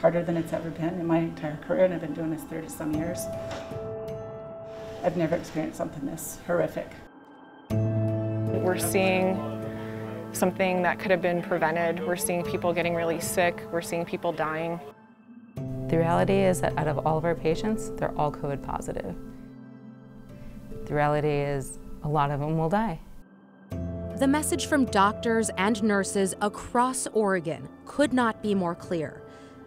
harder than it's ever been in my entire career, and I've been doing this 30 some years. I've never experienced something this horrific. We're seeing something that could have been prevented. We're seeing people getting really sick. We're seeing people dying. The reality is that out of all of our patients, they're all COVID positive. The reality is a lot of them will die. The message from doctors and nurses across Oregon could not be more clear.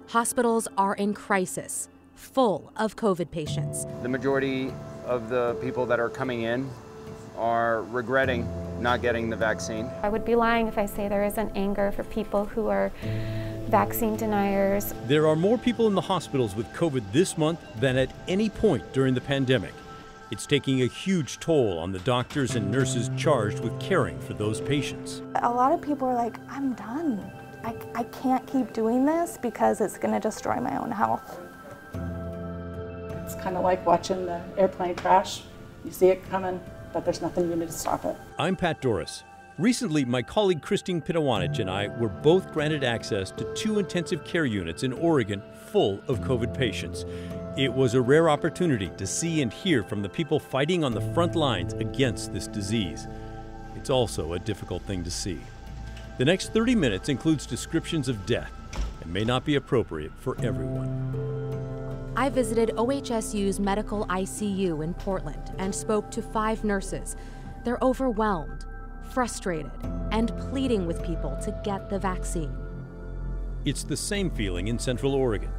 Hospitals are in crisis, full of COVID patients. The majority of the people that are coming in are regretting not getting the vaccine. I would be lying if I say there isn't anger for people who are vaccine deniers. There are more people in the hospitals with COVID this month than at any point during the pandemic. It's taking a huge toll on the doctors and nurses charged with caring for those patients. A lot of people are like, I'm done. I, I can't keep doing this because it's going to destroy my own health. It's kind of like watching the airplane crash. You see it coming, but there's nothing you can do to stop it. I'm Pat Dooris. Recently, my colleague Christine Pitawanich and I were both granted access to two intensive care units in Oregon full of COVID patients. It was a rare opportunity to see and hear from the people fighting on the front lines against this disease. It's also a difficult thing to see. The next 30 minutes includes descriptions of death and may not be appropriate for everyone. I visited OHSU's medical ICU in Portland and spoke to five nurses. They're overwhelmed, frustrated, and pleading with people to get the vaccine. It's the same feeling in Central Oregon.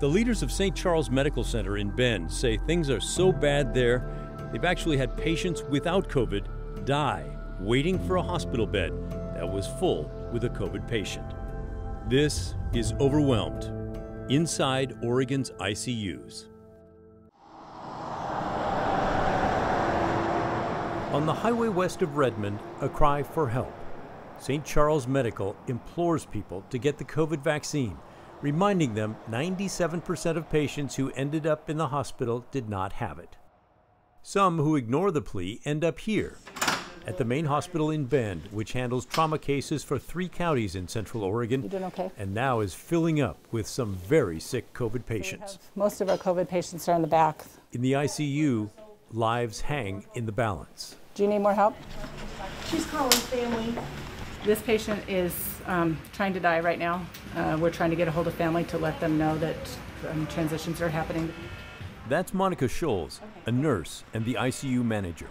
The leaders of St. Charles Medical Center in Bend say things are so bad there, they've actually had patients without COVID die waiting for a hospital bed that was full with a COVID patient. This is overwhelmed inside Oregon's ICUs. On the highway west of Redmond, a cry for help. St. Charles Medical implores people to get the COVID vaccine, reminding them 97% of patients who ended up in the hospital did not have it. Some who ignore the plea end up here at the main hospital in Bend, which handles trauma cases for three counties in Central Oregon. You doing okay? And now is filling up with some very sick COVID patients. Most of our COVID patients are in the back. In the ICU, lives hang in the balance. Do you need more help? She's calling family. This patient is um, trying to die right now. Uh, we're trying to get a hold of family to let them know that um, transitions are happening. That's Monica Scholes, a nurse and the ICU manager.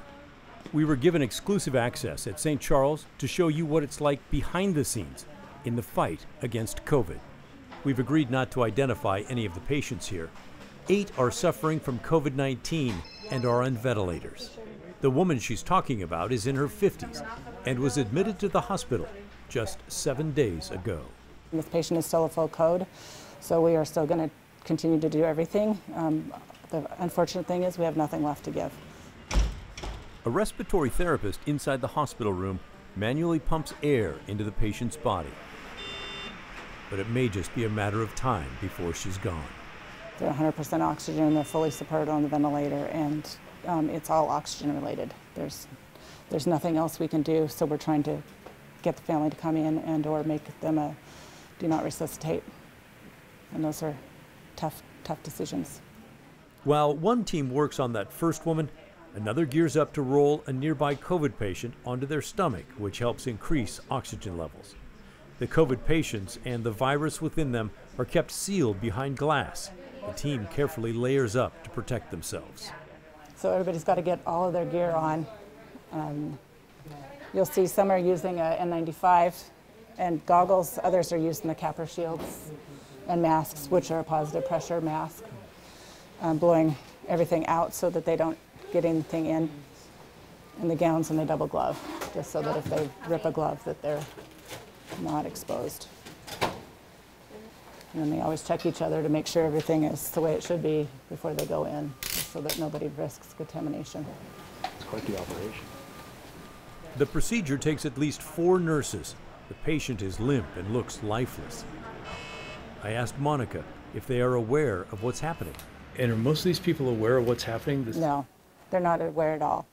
We were given exclusive access at St. Charles to show you what it's like behind the scenes in the fight against COVID. We've agreed not to identify any of the patients here. Eight are suffering from COVID 19 and are on ventilators. The woman she's talking about is in her 50s and was admitted to the hospital just seven days ago. This patient is still a full code, so we are still going to continue to do everything. Um, the unfortunate thing is we have nothing left to give. A respiratory therapist inside the hospital room manually pumps air into the patient's body. But it may just be a matter of time before she's gone. They're 100% oxygen, they're fully supported on the ventilator, and um, it's all oxygen related. There's, there's nothing else we can do, so we're trying to get the family to come in and or make them a do not resuscitate. And those are tough, tough decisions. While one team works on that first woman, another gears up to roll a nearby COVID patient onto their stomach, which helps increase oxygen levels. The COVID patients and the virus within them are kept sealed behind glass. The team carefully layers up to protect themselves. So everybody's got to get all of their gear on. Um, you'll see some are using a N95 and goggles, others are using the CAPR shields and masks, which are a positive pressure mask, um, blowing everything out so that they don't get anything in. And the gowns and the double glove, just so that if they rip a glove that they're not exposed. And then they always check each other to make sure everything is the way it should be before they go in, so that nobody risks contamination. It's quite the operation. The procedure takes at least four nurses. The patient is limp and looks lifeless. I asked Monica if they are aware of what's happening. And are most of these people aware of what's happening? This no, they're not aware at all.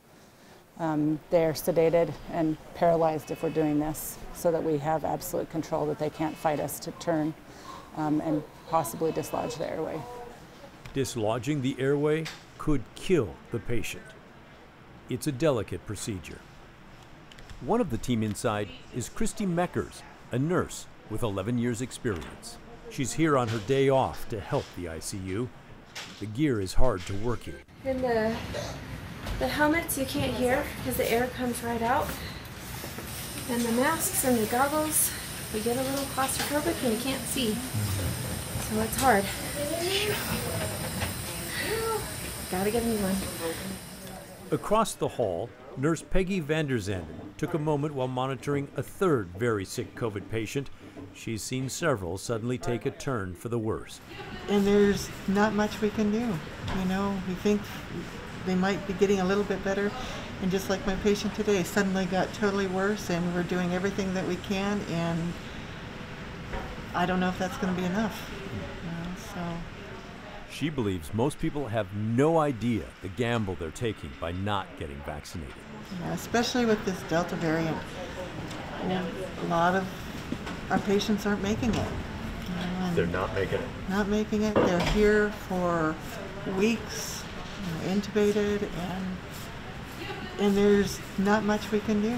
Um, they're sedated and paralyzed if we're doing this so that we have absolute control that they can't fight us to turn um, and possibly dislodge the airway. Dislodging the airway could kill the patient. It's a delicate procedure. One of the team inside is Christy Meckers, a nurse with 11 years' experience. She's here on her day off to help the ICU. The gear is hard to work in. And the, the helmets you can't hear because the air comes right out. And the masks and the goggles, we get a little claustrophobic and you can't see. So it's hard. Gotta get a new one. Across the hall, nurse Peggy Vanderzanden took a moment while monitoring a third very sick COVID patient. She's seen several suddenly take a turn for the worse. And there's not much we can do. You know, we think they might be getting a little bit better. And just like my patient today, suddenly got totally worse, and we're doing everything that we can. And I don't know if that's going to be enough. You know, so. She believes most people have no idea the gamble they're taking by not getting vaccinated. Yeah, especially with this Delta variant. a lot of our patients aren't making it. You they're not making it. Not making it. They're here for weeks, you know, intubated, and and there's not much we can do.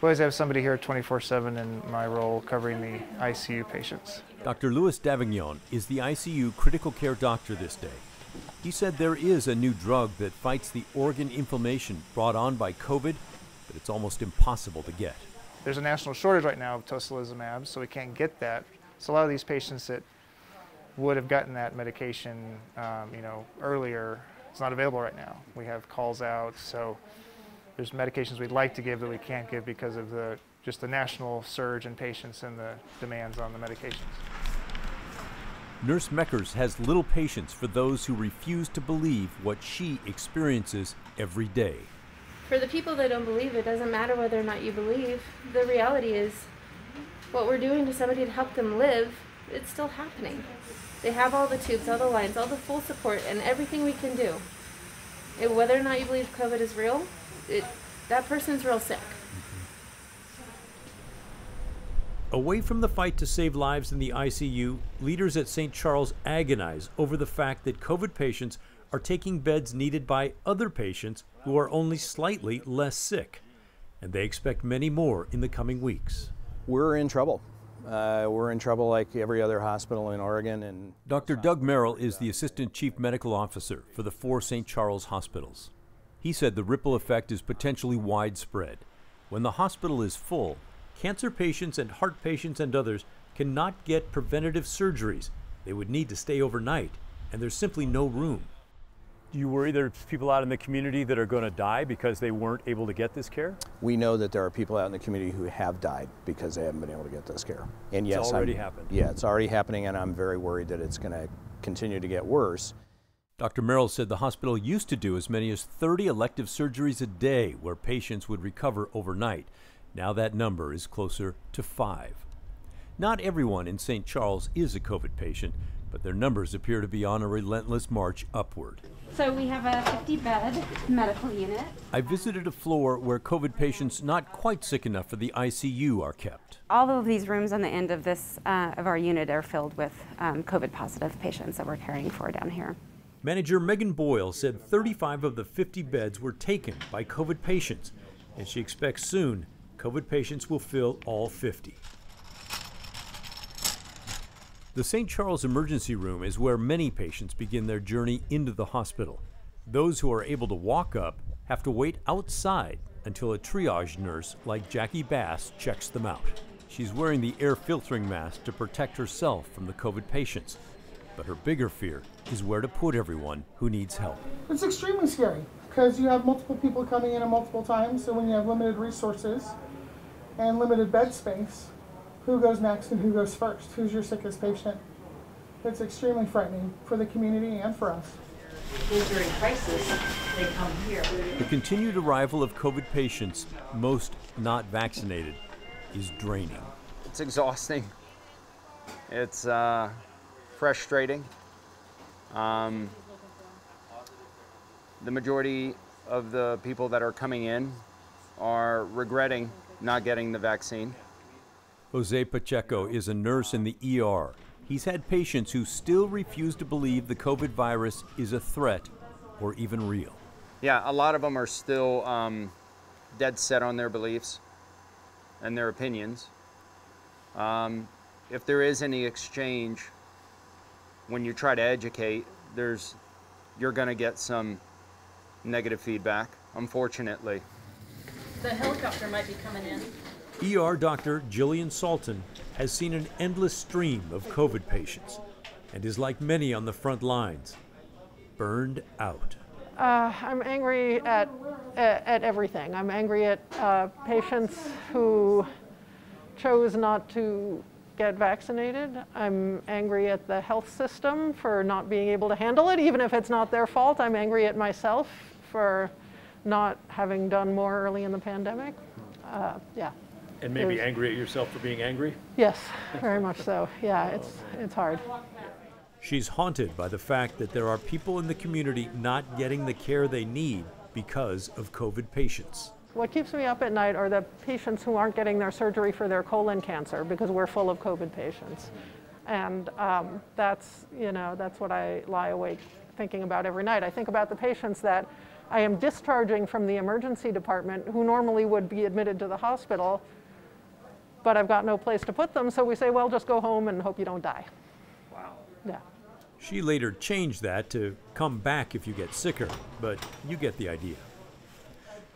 We always have somebody here 24-7 in my role covering the ICU patients. Dr. Louis Davignon is the ICU critical care doctor this day. He said there is a new drug that fights the organ inflammation brought on by COVID, but it's almost impossible to get. There's a national shortage right now of tocilizumab, so we can't get that. So a lot of these patients that would have gotten that medication, um, you know, earlier, it's not available right now. We have calls out, so there's medications we'd like to give that we can't give because of the just the national surge in patients and the demands on the medications. Nurse Meckers has little patience for those who refuse to believe what she experiences every day. For the people that don't believe, it doesn't matter whether or not you believe. The reality is, what we're doing to somebody to help them live, it's still happening. They have all the tubes, all the lines, all the full support, and everything we can do. And whether or not you believe COVID is real, it, that person's real sick. Away from the fight to save lives in the ICU, leaders at St. Charles agonize over the fact that COVID patients are taking beds needed by other patients who are only slightly less sick. And they expect many more in the coming weeks. We're in trouble. Uh, we're in trouble like every other hospital in Oregon. And Dr. Doug Merrill is the Assistant Chief Medical Officer for the four St. Charles hospitals. He said the ripple effect is potentially widespread. When the hospital is full, cancer patients and heart patients and others cannot get preventative surgeries. They would need to stay overnight, and there's simply no room. Do you worry there's people out in the community that are going to die because they weren't able to get this care? We know that there are people out in the community who have died because they haven't been able to get this care. And yes, it's already I'm, happened. Yeah, it's already happening, and I'm very worried that it's going to continue to get worse. Dr. Merrill said the hospital used to do as many as 30 elective surgeries a day where patients would recover overnight. Now that number is closer to five. Not everyone in St. Charles is a COVID patient, but their numbers appear to be on a relentless march upward. So we have a 50 bed medical unit. I visited a floor where COVID patients not quite sick enough for the ICU are kept. All of these rooms on the end of this uh, of our unit are filled with um, COVID positive patients that we're caring for down here. Manager Megan Boyle said 35 of the 50 beds were taken by COVID patients, and she expects soon COVID patients will fill all 50. The St. Charles Emergency Room is where many patients begin their journey into the hospital. Those who are able to walk up have to wait outside until a triage nurse like Jackie Bass checks them out. She's wearing the air filtering mask to protect herself from the COVID patients. But her bigger fear is where to put everyone who needs help. It's extremely scary because you have multiple people coming in at multiple times. So when you have limited resources and limited bed space, who goes next and who goes first? Who's your sickest patient? It's extremely frightening for the community and for us. During crisis, they come here. The continued arrival of COVID patients, most not vaccinated, is draining. It's exhausting. It's uh, frustrating. Um, the majority of the people that are coming in are regretting not getting the vaccine. Jose Pacheco is a nurse in the ER. He's had patients who still refuse to believe the COVID virus is a threat or even real. Yeah, a lot of them are still um, dead set on their beliefs and their opinions. Um, if there is any exchange when you try to educate, there's you're going to get some negative feedback, unfortunately. The helicopter might be coming in. ER doctor Jillian Salton has seen an endless stream of COVID patients and is like many on the front lines, burned out. Uh, I'm angry at, at, everything. I'm angry at uh, patients who chose not to get vaccinated. I'm angry at the health system for not being able to handle it, even if it's not their fault. I'm angry at myself for not having done more early in the pandemic. Uh, yeah. And maybe There's- angry at yourself for being angry? Yes, very much so. Yeah, it's, it's hard. She's haunted by the fact that there are people in the community not getting the care they need because of COVID patients. What keeps me up at night are the patients who aren't getting their surgery for their colon cancer because we're full of COVID patients. And um, that's, you know, that's what I lie awake thinking about every night. I think about the patients that I am discharging from the emergency department who normally would be admitted to the hospital, but I've got no place to put them, so we say, well, just go home and hope you don't die. Wow. Yeah. She later changed that to come back if you get sicker, but you get the idea.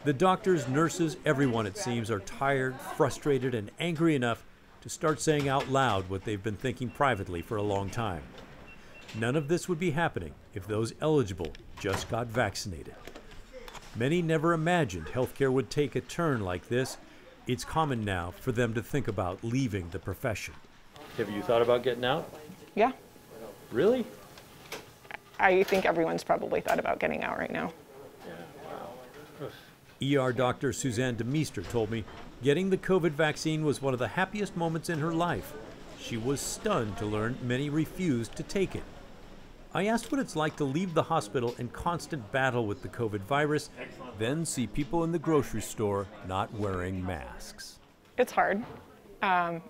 The doctors, nurses, everyone it seems are tired, frustrated, and angry enough to start saying out loud what they've been thinking privately for a long time. None of this would be happening if those eligible just got vaccinated. Many never imagined healthcare would take a turn like this. It's common now for them to think about leaving the profession. Have you thought about getting out? Yeah. Really? I think everyone's probably thought about getting out right now. ER doctor Suzanne DeMeester told me getting the COVID vaccine was one of the happiest moments in her life. She was stunned to learn many refused to take it. I asked what it's like to leave the hospital in constant battle with the COVID virus, then see people in the grocery store not wearing masks. It's hard. Um,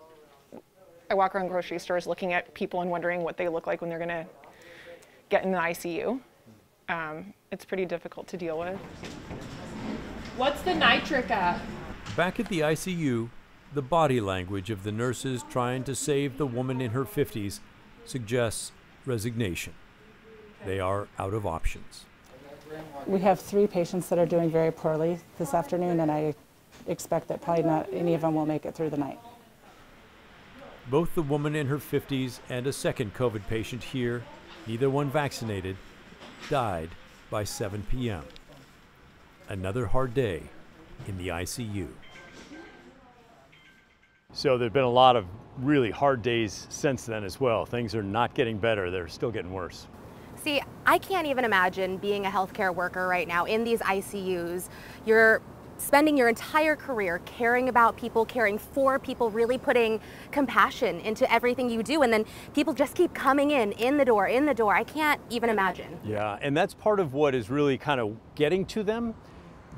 I walk around grocery stores looking at people and wondering what they look like when they're going to get in the ICU. Um, it's pretty difficult to deal with. What's the nitric at? Back at the ICU, the body language of the nurses trying to save the woman in her 50s suggests resignation. They are out of options. We have three patients that are doing very poorly this afternoon, and I expect that probably not any of them will make it through the night. Both the woman in her 50s and a second COVID patient here, neither one vaccinated, died by 7 p.m. Another hard day in the ICU. So there have been a lot of really hard days since then as well. Things are not getting better, they're still getting worse. See, I can't even imagine being a healthcare worker right now in these ICUs. You're spending your entire career caring about people, caring for people, really putting compassion into everything you do. And then people just keep coming in, in the door, in the door. I can't even imagine. Yeah, and that's part of what is really kind of getting to them.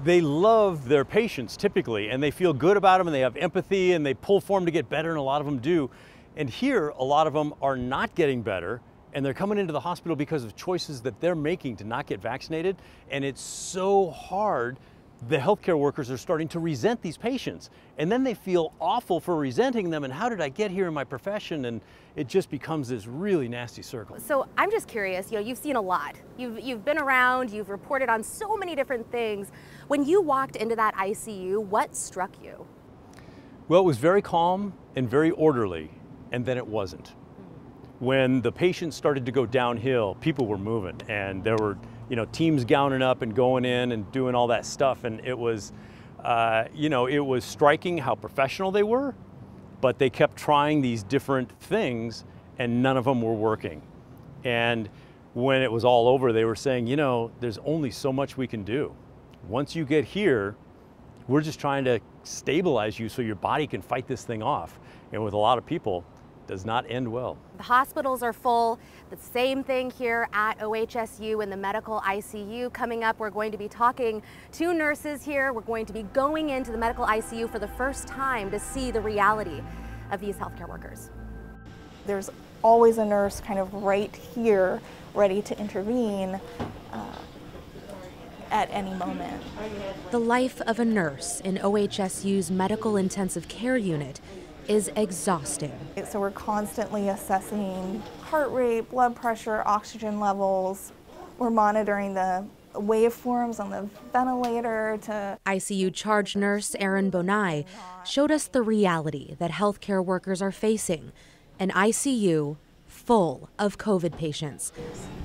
They love their patients typically, and they feel good about them, and they have empathy, and they pull for them to get better, and a lot of them do. And here, a lot of them are not getting better, and they're coming into the hospital because of choices that they're making to not get vaccinated. And it's so hard. The healthcare workers are starting to resent these patients. And then they feel awful for resenting them. And how did I get here in my profession? And it just becomes this really nasty circle. So I'm just curious, you know, you've seen a lot. You've, you've been around, you've reported on so many different things. When you walked into that ICU, what struck you? Well, it was very calm and very orderly, and then it wasn't. When the patients started to go downhill, people were moving, and there were, you know, teams gowning up and going in and doing all that stuff, and it was, uh, you know, it was striking how professional they were, but they kept trying these different things, and none of them were working. And when it was all over, they were saying, you know, there's only so much we can do. Once you get here, we're just trying to stabilize you so your body can fight this thing off. And with a lot of people, does not end well. The hospitals are full. The same thing here at OHSU in the medical ICU. Coming up, we're going to be talking to nurses here. We're going to be going into the medical ICU for the first time to see the reality. of these healthcare workers. There's always a nurse kind of right here ready to intervene uh, at any moment. The life of a nurse in OHSU's medical intensive care unit is exhausting. So we're constantly assessing heart rate, blood pressure, oxygen levels. We're monitoring the waveforms on the ventilator to ICU charge nurse Erin Bonai showed us the reality that healthcare workers are facing an ICU full of COVID patients.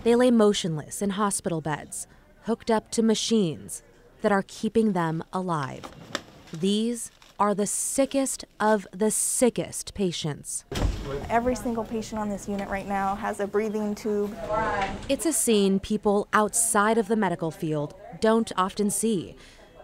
They lay motionless in hospital beds, hooked up to machines that are keeping them alive. These are the sickest of the sickest patients. Every single patient on this unit right now has a breathing tube. It's a scene people outside of the medical field don't often see,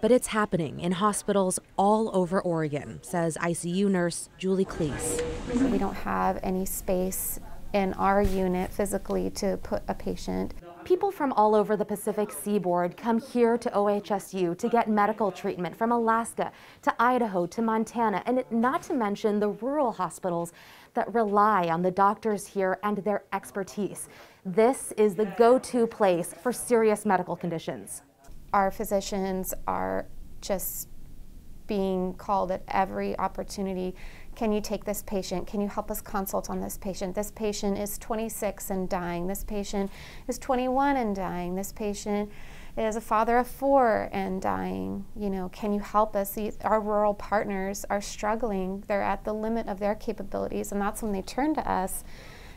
but it's happening in hospitals all over Oregon, says ICU nurse Julie Cleese. We don't have any space in our unit physically to put a patient. People from all over the Pacific seaboard come here to OHSU to get medical treatment from Alaska to Idaho to Montana, and not to mention the rural hospitals that rely on the doctors here and their expertise. This is the go to place for serious medical conditions. Our physicians are just being called at every opportunity. Can you take this patient? Can you help us consult on this patient? This patient is 26 and dying. This patient is 21 and dying. This patient is a father of four and dying. You know, can you help us? Our rural partners are struggling. They're at the limit of their capabilities, and that's when they turn to us,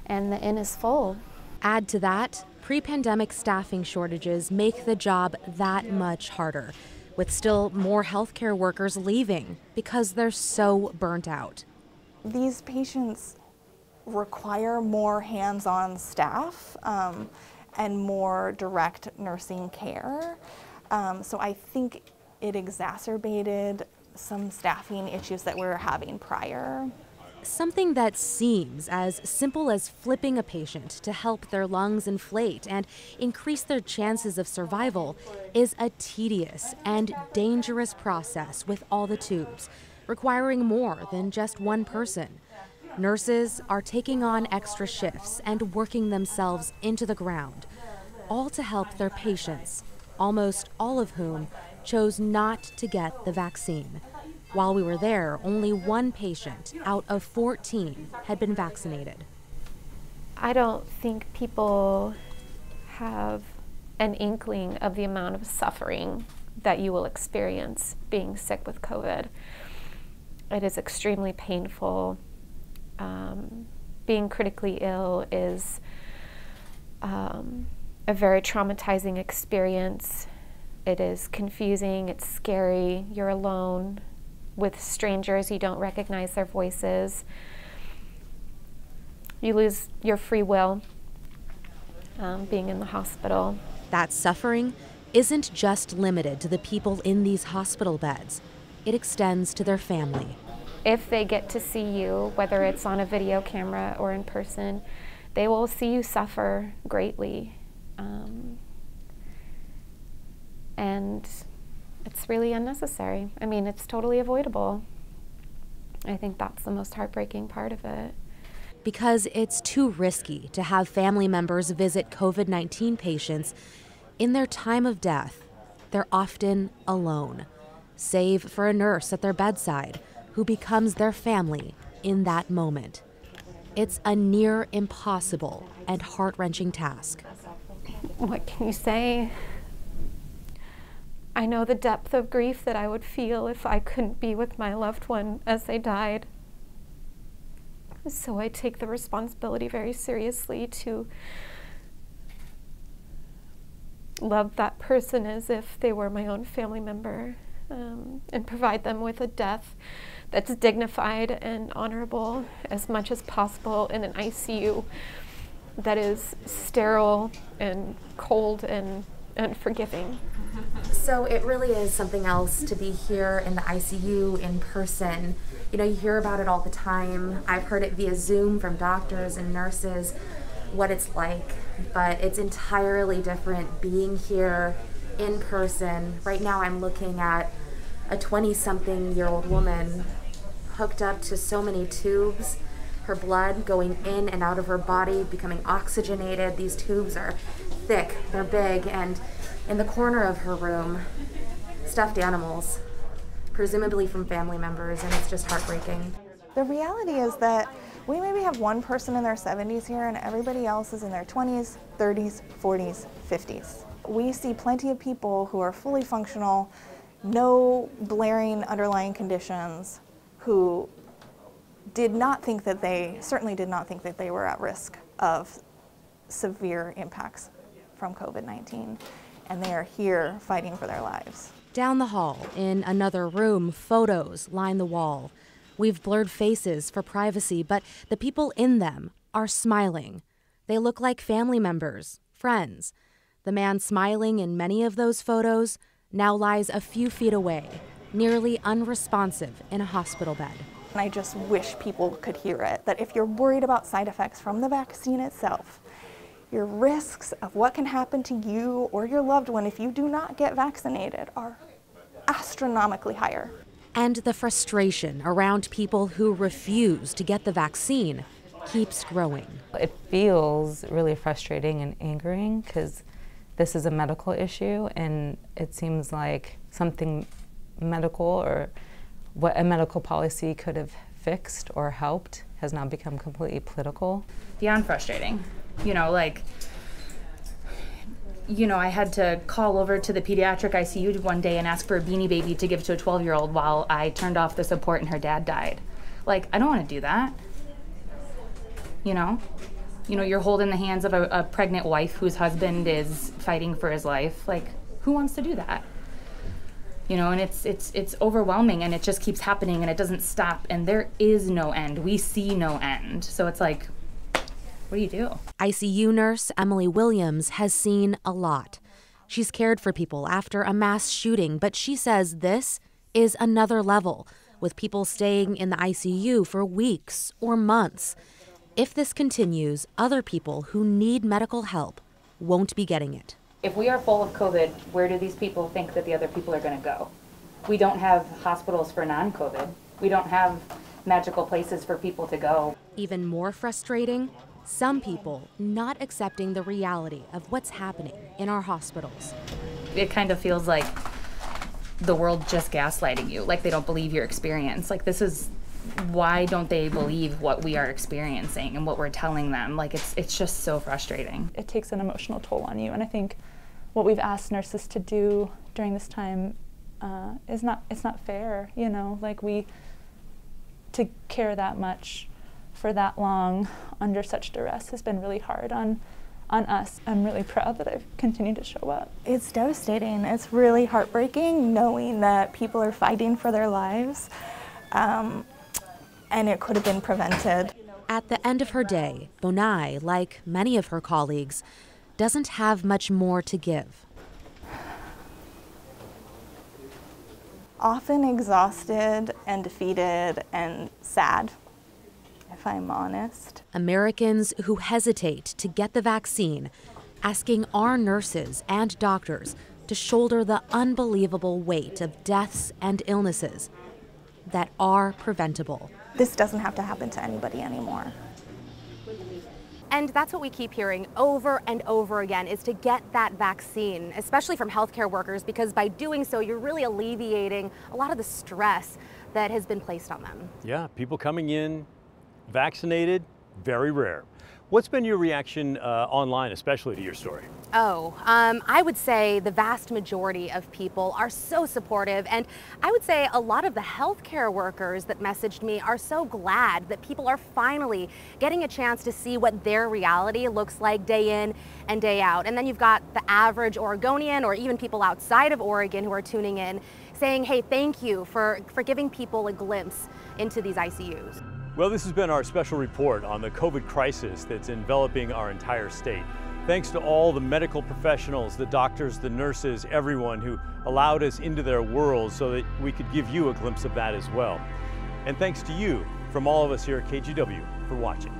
and the inn is full. Add to that, pre pandemic staffing shortages make the job that much harder with still more healthcare workers leaving because they're so burnt out. These patients require more hands on staff um, and more direct nursing care. Um, so I think it exacerbated some staffing issues that we were having prior. Something that seems as simple as flipping a patient to help their lungs inflate and increase their chances of survival is a tedious and dangerous process with all the tubes, requiring more than just one person. Nurses are taking on extra shifts and working themselves into the ground, all to help their patients, almost all of whom chose not to get the vaccine. While we were there, only one patient out of 14 had been vaccinated. I don't think people have an inkling of the amount of suffering that you will experience being sick with COVID. It is extremely painful. Um, being critically ill is um, a very traumatizing experience. It is confusing, it's scary, you're alone, with strangers, you don't recognize their voices. You lose your free will um, being in the hospital. That suffering isn't just limited to the people in these hospital beds, it extends to their family. If they get to see you, whether it's on a video camera or in person, they will see you suffer greatly. Um, and it's really unnecessary. I mean, it's totally avoidable. I think that's the most heartbreaking part of it. Because it's too risky to have family members visit COVID 19 patients in their time of death, they're often alone, save for a nurse at their bedside who becomes their family in that moment. It's a near impossible and heart wrenching task. What can you say? I know the depth of grief that I would feel if I couldn't be with my loved one as they died. So I take the responsibility very seriously to love that person as if they were my own family member um, and provide them with a death that's dignified and honorable as much as possible in an ICU that is sterile and cold and unforgiving. So it really is something else to be here in the ICU in person. You know, you hear about it all the time. I've heard it via Zoom from doctors and nurses, what it's like, but it's entirely different being here in person. Right now, I'm looking at a 20 something year old woman. hooked up to so many tubes, her blood going in and out of her body, becoming oxygenated. These tubes are thick, they're big, and in the corner of her room, stuffed animals, presumably from family members, and it's just heartbreaking. The reality is that we maybe have one person in their 70s here and everybody else is in their 20s, 30s, 40s, 50s. We see plenty of people who are fully functional, no blaring underlying conditions, who did not think that they, certainly did not think that they were at risk of severe impacts from COVID 19. And they are here fighting for their lives. Down the hall, in another room, photos line the wall. We've blurred faces for privacy, but the people in them are smiling. They look like family members, friends. The man smiling in many of those photos now lies a few feet away, nearly unresponsive in a hospital bed. And I just wish people could hear it that if you're worried about side effects from the vaccine itself, your risks of what can happen to you or your loved one if you do not get vaccinated are astronomically higher. And the frustration around people who refuse to get the vaccine keeps growing. It feels really frustrating and angering because this is a medical issue and it seems like something medical or what a medical policy could have fixed or helped has now become completely political. Beyond frustrating. You know, like, you know, I had to call over to the pediatric ICU one day and ask for a beanie baby to give to a 12 year old while I turned off the support and her dad died. Like, I don't want to do that. You know? You know, you're holding the hands of a, a pregnant wife whose husband is fighting for his life. Like, who wants to do that? You know and it's it's it's overwhelming and it just keeps happening and it doesn't stop and there is no end. We see no end. So it's like what do you do? ICU nurse Emily Williams has seen a lot. She's cared for people after a mass shooting but she says this is another level with people staying in the ICU for weeks or months. If this continues other people who need medical help won't be getting it if we are full of COVID, where do these people think that the other people are going to go? We don't have hospitals for non COVID. We don't have magical places for people to go. Even more frustrating, some people not accepting the reality of what's happening in our hospitals. It kind of feels like the world just gaslighting you, like they don't believe your experience. Like, this is why don't they believe what we are experiencing and what we're telling them like it's it's just so frustrating it takes an emotional toll on you and i think what we've asked nurses to do during this time uh, is not it's not fair you know like we to care that much for that long under such duress has been really hard on on us. I'm really proud that I've continued to show up. It's devastating. It's really heartbreaking knowing that people are fighting for their lives, um, and it could have been prevented. At the end of her day, Bonai, like many of her colleagues, doesn't have much more to give. Often exhausted and defeated and sad, if I'm honest. Americans who hesitate to get the vaccine asking our nurses and doctors to shoulder the unbelievable weight of deaths and illnesses that are preventable. This doesn't have to happen to anybody anymore. And that's what we keep hearing over and over again is to get that vaccine, especially from healthcare workers, because by doing so, you're really alleviating a lot of the stress that has been placed on them. Yeah, people coming in vaccinated, very rare. What's been your reaction uh, online, especially to your story? Oh, um, I would say the vast majority of people are so supportive, and I would say a lot of the healthcare workers that messaged me are so glad that people are finally getting a chance to see what their reality looks like day in and day out. And then you've got the average Oregonian or even people outside of Oregon who are tuning in saying, hey, thank you for, for giving people a glimpse into these ICUs. Well, this has been our special report on the COVID crisis that's enveloping our entire state. Thanks to all the medical professionals, the doctors, the nurses, everyone who allowed us into their world so that we could give you a glimpse of that as well. And thanks to you from all of us here at KGW for watching.